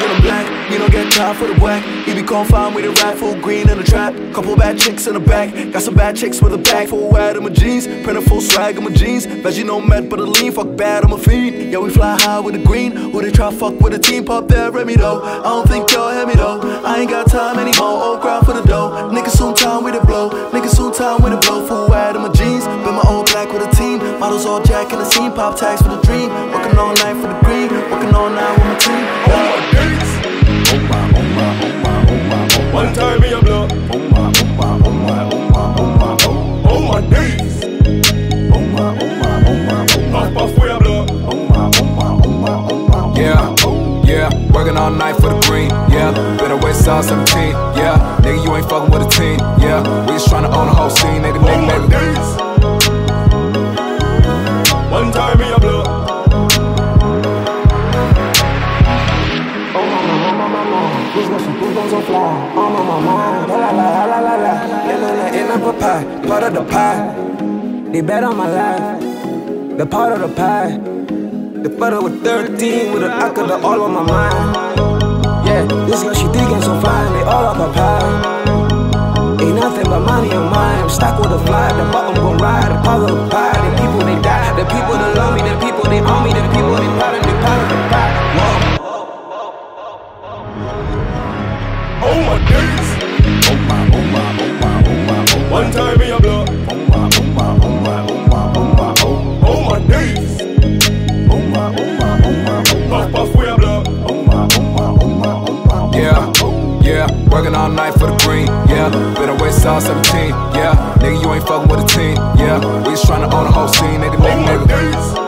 back. You don't get time for the whack. You be confined with a rap full green in the trap. Couple bad chicks in the back. Got some bad chicks with a bag full wide in my jeans. Full swag in my jeans. Veggie no met but a lean. Fuck bad, I'm a fiend. Yeah, we fly high with the green. Who they try fuck with a team? Pop that Remy though. I don't think y'all hear me though. I ain't got time anymore. Old crowd for the dough. Niggas soon time with the blow. Niggas soon time with the blow. Full wide in my jeans. Been my old black with a team. Models all jack in the scene. Pop tags for the dream. Working all night yeah, working all night for the green, yeah. Better West Side 17, yeah. Nigga, you ain't fucking with a team, yeah. We just tryna own the whole scene, nigga, nigga, nigga. One time me a blow. Who's got some goosebumps on fly? All on my mind. La la la la la la. Live on the end of a pie, part of the pie. They bet on my life, the part of the pie. The photo with 13 with an acca, all on my mind. Yeah, this girl she thinking so fine, they all up her pie. Ain't nothing but money on mine. I'm stuck with a fly, the bottom gon' ride, the power of pie. The people they die, the people that love me, the people they own me, the people they of, they proud of the pie. Whoa. Oh my days. All night for the green, yeah. Better West Side 17, yeah. Nigga, you ain't fucking with a team, yeah. We just tryna own the whole scene, nigga, nigga, nigga.